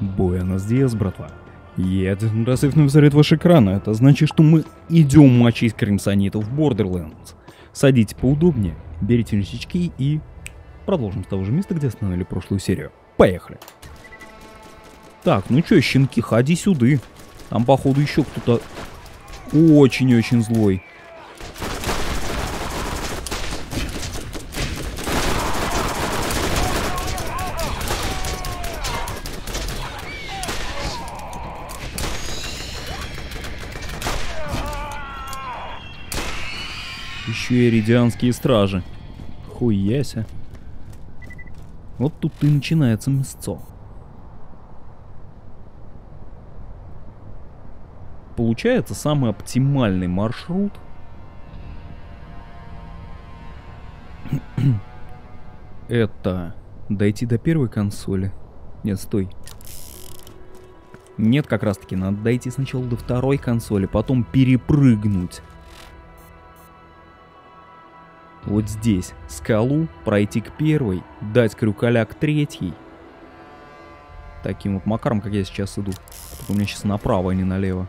Буэнос Диас, братва. Я один разрыв взорит ваш экран, это значит, что мы идем мочить кримсонитов в Borderlands. Садите поудобнее, берите носички и продолжим с того же места, где остановили прошлую серию. Поехали. Так, ну чё, щенки, ходи сюда. Там, походу, еще кто-то очень-очень злой. Еще и редианские стражи. Хуяся. Вот тут и начинается мясцо. Получается самый оптимальный маршрут. Это дойти до первой консоли. Нет, стой. Нет, как раз таки, надо дойти сначала до второй консоли, потом перепрыгнуть. Вот здесь скалу, пройти к первой, дать крюкаля к третьей. Таким вот макаром, как я сейчас иду. Только у меня сейчас направо, а не налево.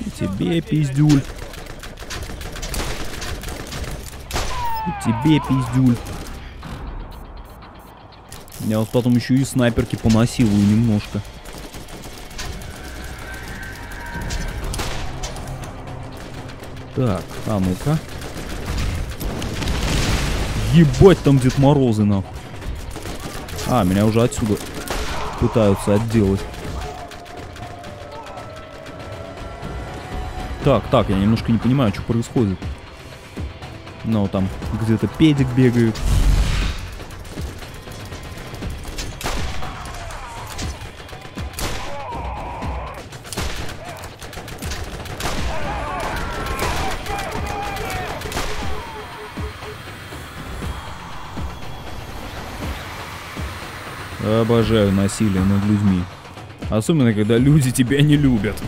И тебе, пиздюль. И тебе, пиздюль. Я вот потом еще и снайперки понасилую немножко. Так, а ну-ка. Ебать там Дед Морозы, нахуй. А, меня уже отсюда пытаются отделать. Так, так, я немножко не понимаю, что происходит. Ну, там где-то педик бегает. Обожаю насилие над людьми. Особенно, когда люди тебя не любят.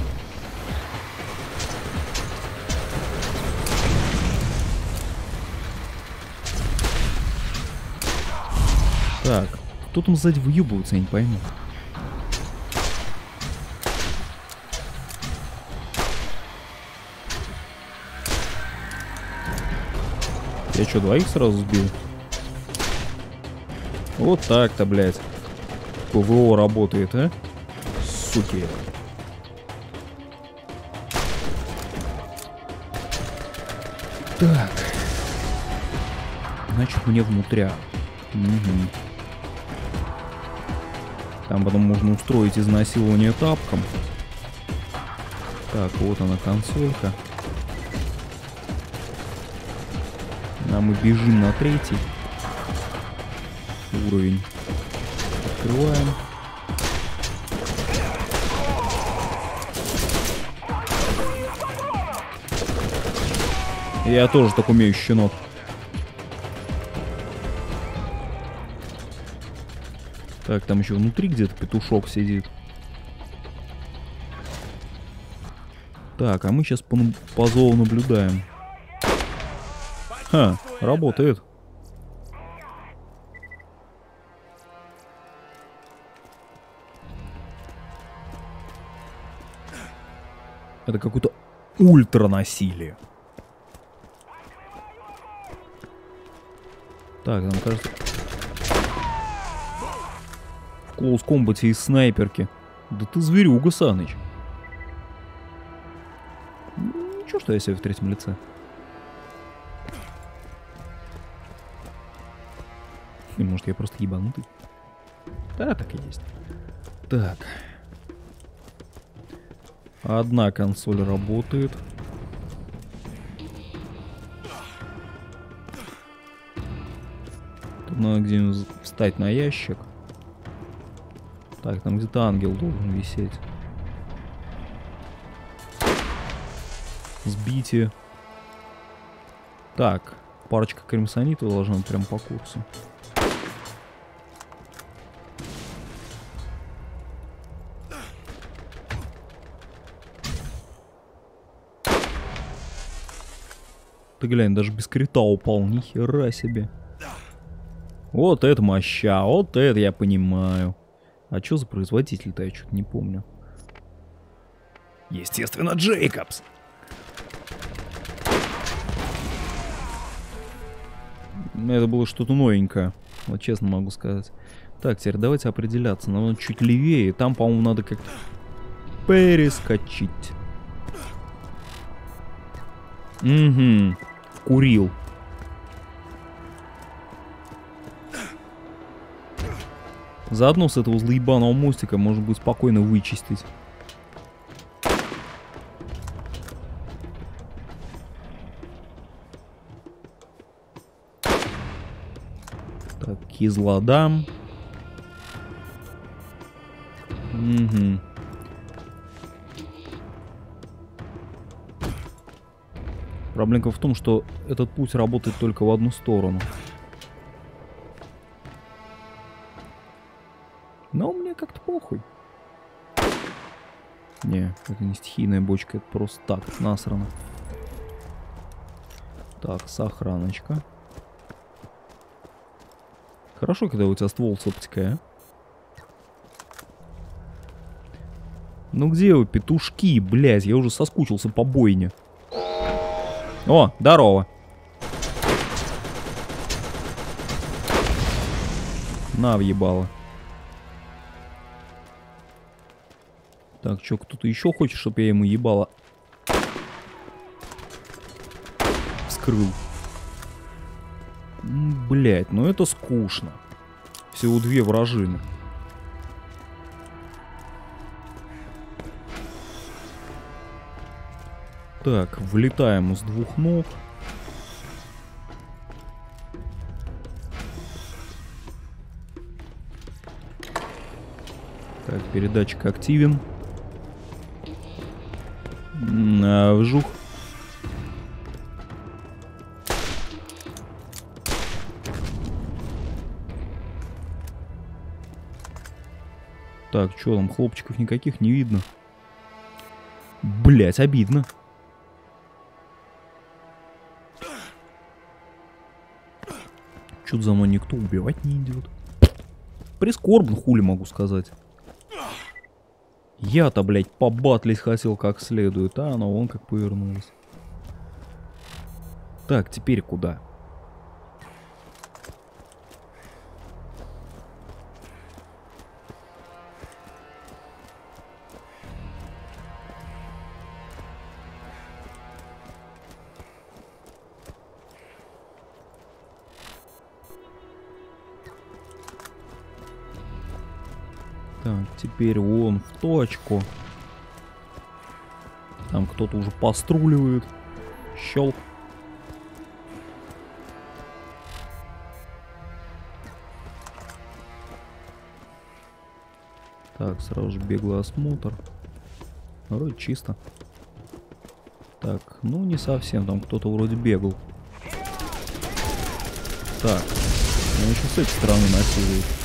Так, кто там сзади выебывается, я не пойму. Я что, двоих сразу сбил? Вот так-то, блядь. ПВО работает, а? Суки. Так. Значит, мне внутря. Угу. Там потом можно устроить изнасилование тапком. Так, вот она консолька. А мы бежим на третий уровень. Открываем. Я тоже так умею, щенок. Так, там еще внутри где-то петушок сидит. Так, а мы сейчас по, по зову наблюдаем. Ха, работает. Это какое-то ультранасилие. Так, нам кажется... В клоус комбате из снайперки. Да ты зверюга, Саныч. Ничего, что я себе в третьем лице. И может я просто ебанутый? Да, так и есть. Так. Одна консоль работает. Тут надо где-нибудь встать на ящик. Так, там где-то ангел должен висеть. Сбитие. Так, парочка кремсонитов должна прям по курсу. Ты глянь, даже без крита упал, ни хера себе. Вот это моща, вот это я понимаю. А что за производитель-то, я что-то не помню. Естественно, Джейкобс. Это было что-то новенькое. Вот честно могу сказать. Так, теперь давайте определяться. Нам чуть левее. Там, по-моему, надо как-то перескочить. Угу. Вкурил. Заодно с этого злоебаного мостика можно будет спокойно вычистить. Так, кизлодам. Угу. Проблемка в том, что этот путь работает только в одну сторону. Но мне как-то похуй. Не, это не стихийная бочка, это просто так, насрано. Так, сохраночка. Хорошо, когда у тебя ствол с оптикой, а? Ну где вы, петушки, блядь, я уже соскучился по бойне. О, здорово. На, въебало. Так, что, кто-то еще хочет, чтобы я ему ебало? Вскрыл. Блять, ну это скучно. Всего две вражины. Так, влетаем с двух ног. Так, передатчик активен. А, вжух. Так, что там, хлопчиков никаких не видно. Блять, обидно. Что-то за мной никто убивать не идет. Прискорбно, хули могу сказать. Я-то, блядь, побатлить хотел как следует, а оно вон как повернулось. Так, теперь куда? Так, теперь вон в точку. Там кто-то уже поструливает. Щелк. Так, сразу же беглый осмотр. Вроде чисто. Так, ну не совсем, там кто-то вроде бегал. Так, ну еще с этой стороны насилует.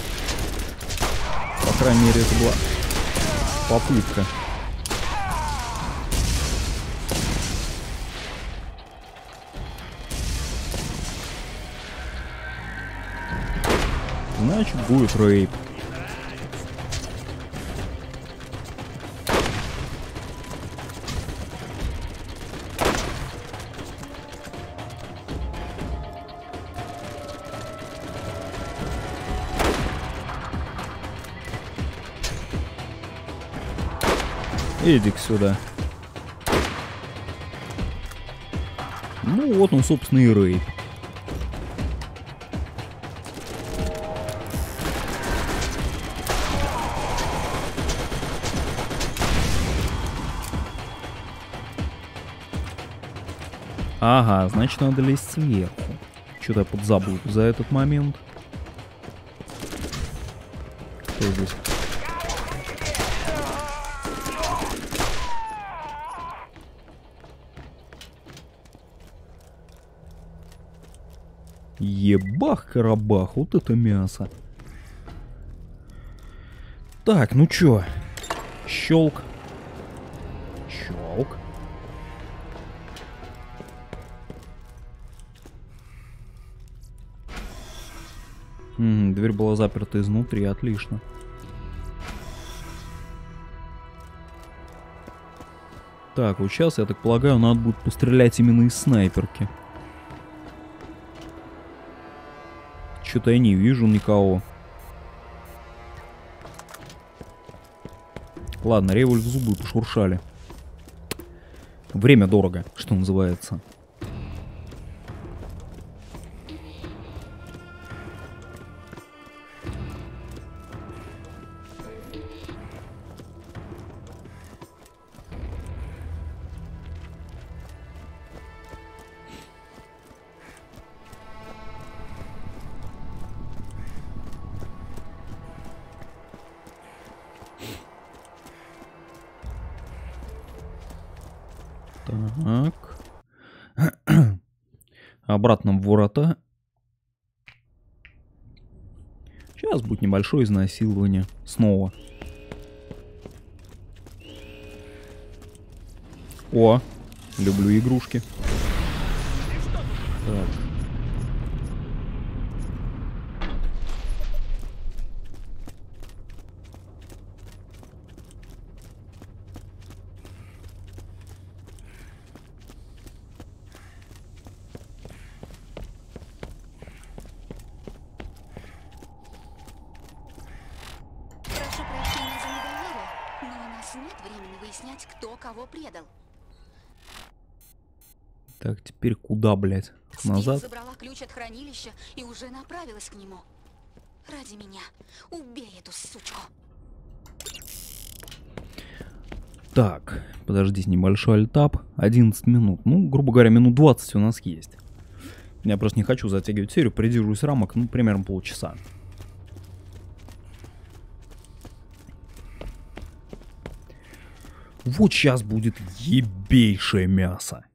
Крайней мере, это была попытка. Значит, будет рейп. Эдик сюда. Ну вот он, собственно, и рейд. Ага, значит надо лезть сверху. Что-то я подзабыл за этот момент. Что здесь? Ебах-карабах, вот это мясо. Так, ну чё? Щелк. Щелк. М, дверь была заперта изнутри, отлично. Так, вот сейчас, я так полагаю, надо будет пострелять именно из снайперки. Что-то я не вижу никого. Ладно, револьв зубы пошуршали. Время дорого, что называется. Обратно в ворота. Сейчас будет небольшое изнасилование. Снова. О, люблю игрушки. Так. Прошу прощения за недоверие, но у нас нет времени выяснять, кто кого предал. Так, теперь куда, блядь? Стив Назад? забрала ключ от хранилища и уже направилась к нему. Ради меня. Убей эту сучку. Так, подождите, небольшой альтап. 11 минут. Ну, грубо говоря, минут 20 у нас есть. Я просто не хочу затягивать серию, придерживаюсь рамок, ну, примерно полчаса. Вот сейчас будет ебейшее мясо.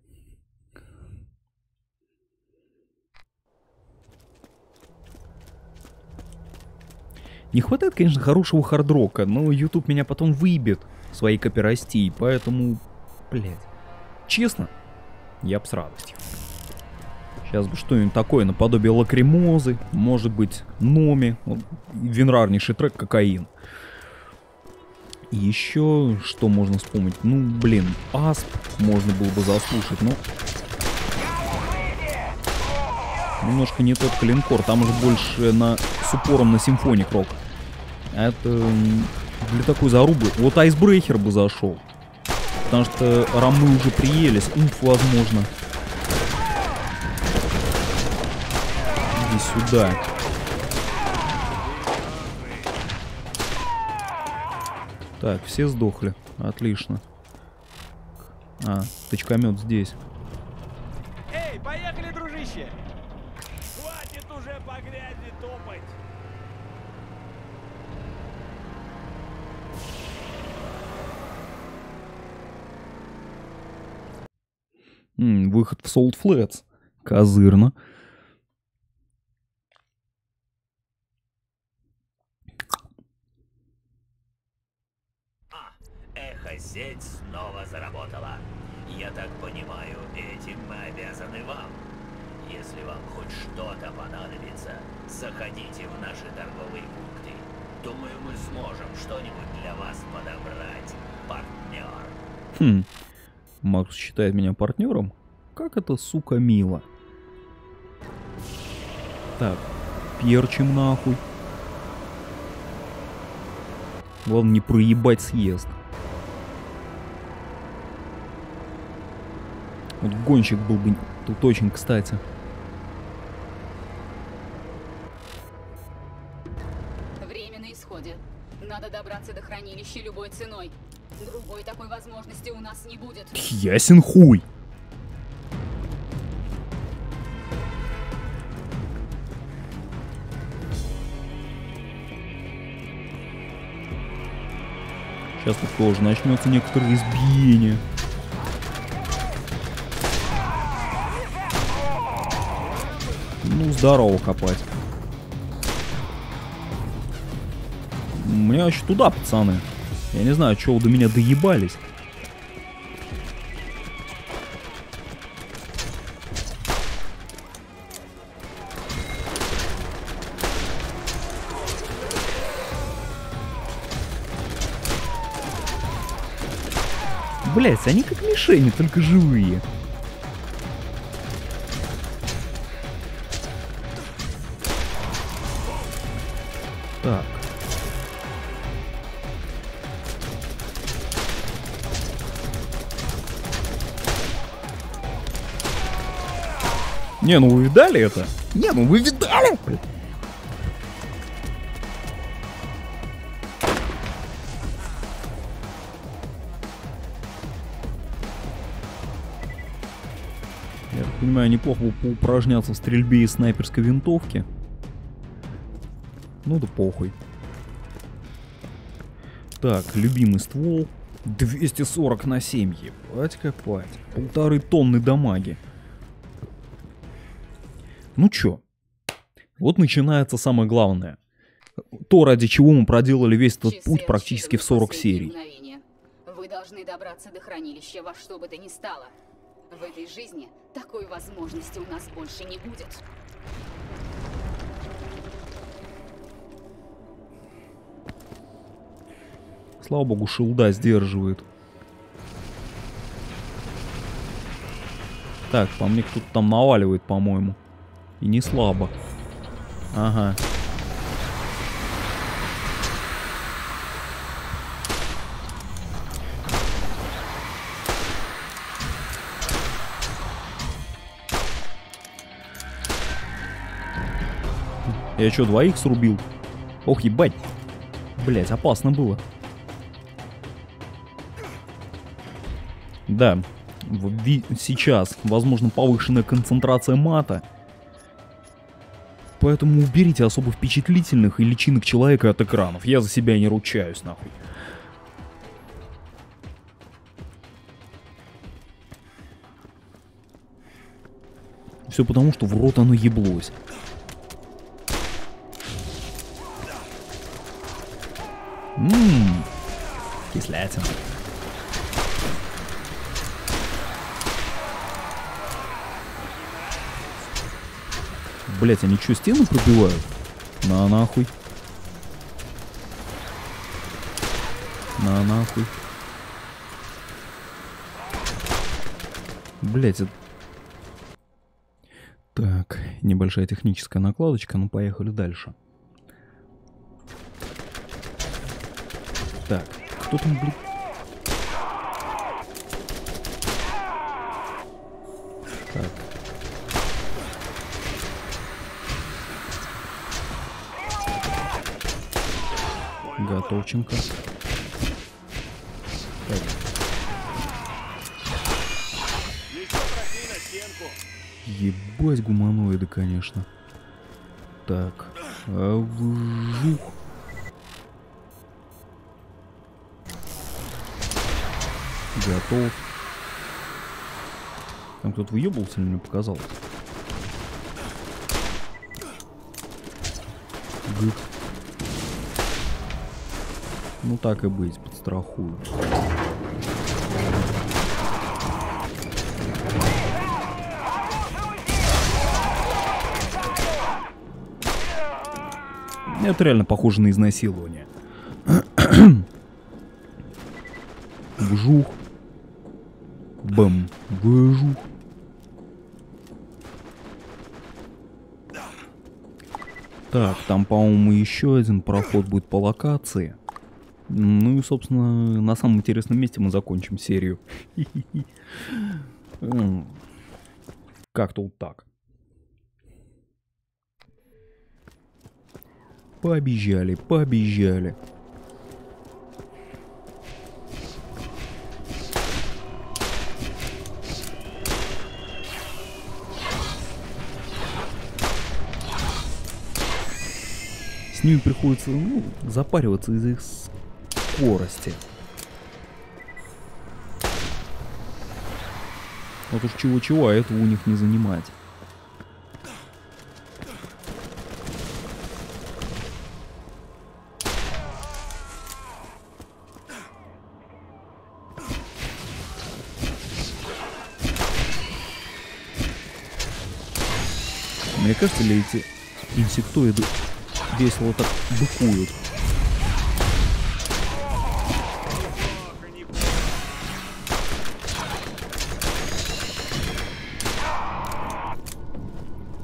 Не хватает, конечно, хорошего хардрока, но YouTube меня потом выебет своей копирости, поэтому, блядь, честно, я б с радостью. Сейчас бы что-нибудь такое наподобие лакримозы, может быть, номи, вот, винрарнейший трек «Кокаин». И еще что можно вспомнить? Ну, блин, Асп можно было бы заслушать, но... Немножко не тот клинкор, там уже больше на, с упором на симфоник рок. Это для такой зарубы. Вот айсбрейкер бы зашел. Потому что рамы уже приелись. Умф, возможно. Иди сюда. Так, все сдохли. Отлично. А, тычкомет здесь. Эй, поехали, дружище! Хватит уже по грязи топать! М, выход в Salt Flats. Козырно. Эхо-сеть снова заработала. Я так понимаю, этим мы обязаны вам. Если вам хоть что-то понадобится, заходите в наши торговые пункты. Думаю, мы сможем что-нибудь для вас подобрать, партнер. Хм. Макс считает меня партнером? Как это, сука, мило. Так, перчим нахуй. Главное не проебать съезд. Вот гонщик был бы тут очень кстати. Время на исходе. Надо добраться до хранилища любой ценой. Другой такой возможности у нас не будет. Ясен хуй. Сейчас тут тоже начнется некоторое избиение. Ну, здорово копать. Мне вообще туда, пацаны. Я не знаю, чего вы до меня доебались. Блять, они как мишени, только живые. Так. Не, ну вы видали это? Не, ну вы видали? Я так понимаю, неплохо бы поупражняться в стрельбе из снайперской винтовки. Ну да похуй. Так, любимый ствол. 240 на 7, ебать копать. Полторы тонны дамаги. Ну чё? Вот начинается самое главное. То, ради чего мы проделали весь этот Часы путь практически в 40 отсчитывают серий. Вы должны добраться до хранилища во что бы то ни стало. В этой жизни такой возможности у нас больше не будет. Слава богу, шилда сдерживает. Так, по мне кто-то там наваливает, по-моему. И не слабо. Ага. Я что, двоих срубил? Ох, ебать. Блять, опасно было. Да, сейчас, возможно, повышенная концентрация мата. Поэтому уберите особо впечатлительных и личинок человека от экранов. Я за себя не ручаюсь, нахуй. Все потому, что в рот оно еблось. Ммм, кислятина. Блять, они что, стену пробивают? На нахуй. На нахуй. Блять, это... Так, небольшая техническая накладочка, ну поехали дальше. Так, кто там, блядь? Готовченко. Так, ебать гуманоиды, конечно. Так, а вжух. Готов. Там кто-то выебался мне показалось? Гых. Ну так и быть, подстрахую. Это реально похоже на изнасилование. Вжух. Бэм. Вжух. Так, там, по-моему, еще один проход будет по локации. Ну и, собственно, на самом интересном месте мы закончим серию. М. Как-то вот так. Пообещали, пообещали. С ними приходится, ну, запариваться из-за их скорости. Вот уж чего-чего, а этого у них не занимать. Мне кажется, ли эти инсектоиды весело так быкуют?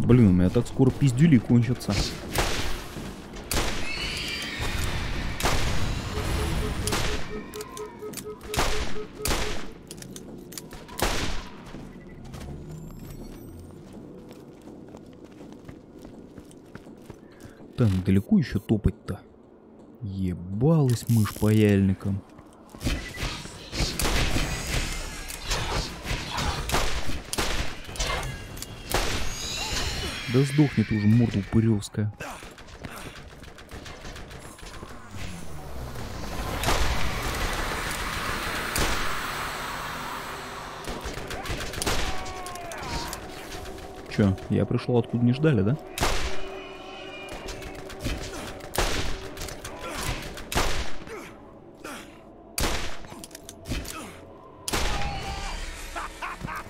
Блин, у меня так скоро пиздюли кончатся. Так, далеко еще топать-то? Ебалась мышь паяльником. Да сдохни ты уже, морда упыревская. Чё, я пришел откуда не ждали, да?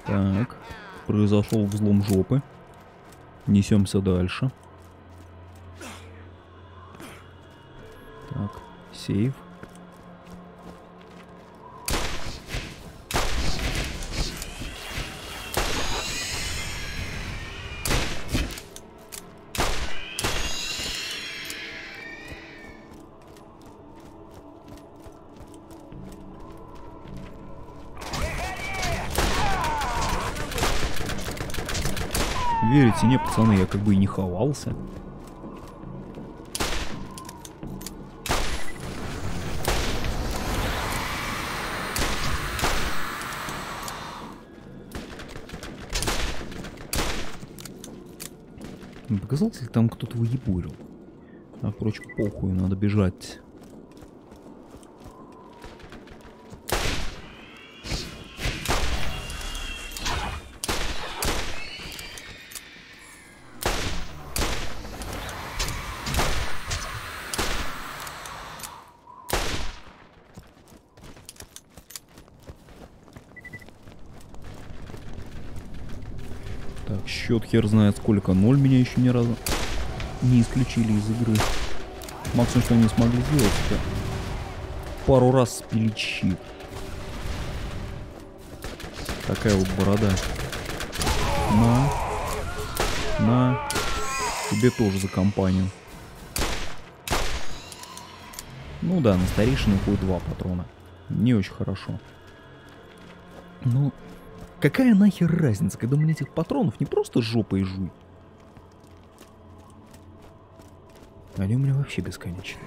Так, произошел взлом жопы. Несемся дальше. Так, сейв. Верите, не, пацаны, я как бы и не ховался. Показалось ли там кто-то выебурил? А, впрочем, похуй, надо бежать. Счет хер знает сколько. Ноль меня еще ни разу не исключили из игры. Максимум, что они смогли сделать, это пару раз спилить щит. Такая вот борода. На. На. Тебе тоже за компанию. Ну да, на старейшину уходит два патрона. Не очень хорошо. Ну, какая нахер разница, когда у меня этих патронов не просто жопой жуй. Они у меня вообще бесконечные.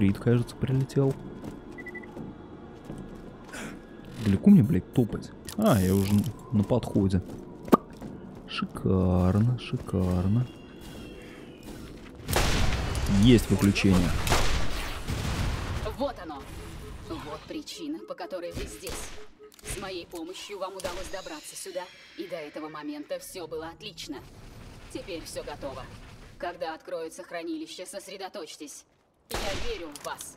Крит, кажется, прилетел. Далеко мне, блядь, топать? А, я уже на подходе. Шикарно, шикарно. Есть выключение. Вот оно. Вот причина, по которой вы здесь. С моей помощью вам удалось добраться сюда, и до этого момента все было отлично. Теперь все готово. Когда откроется хранилище, сосредоточьтесь. Я верю в вас.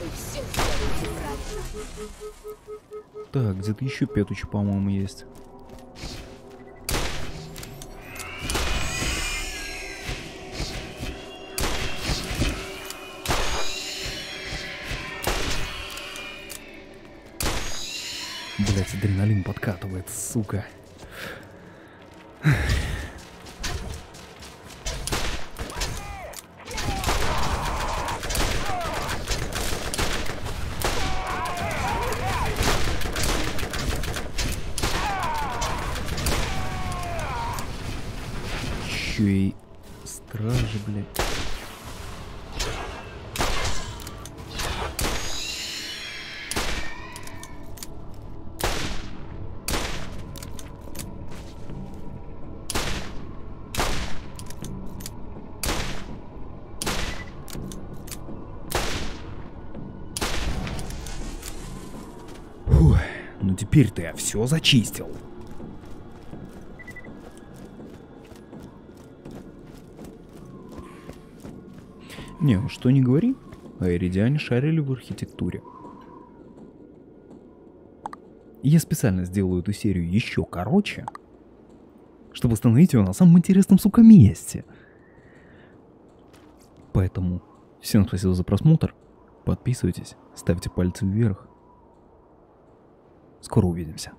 Вы все. Так, где-то еще петуч, по-моему, есть. Блять, адреналин подкатывает, сука. Теперь-то я все зачистил. Не, ну что не говори, а иридиане шарили в архитектуре. Я специально сделаю эту серию еще короче, чтобы остановить ее на самом интересном, сука, месте. Поэтому всем спасибо за просмотр. Подписывайтесь, ставьте пальцы вверх. Скоро увидимся.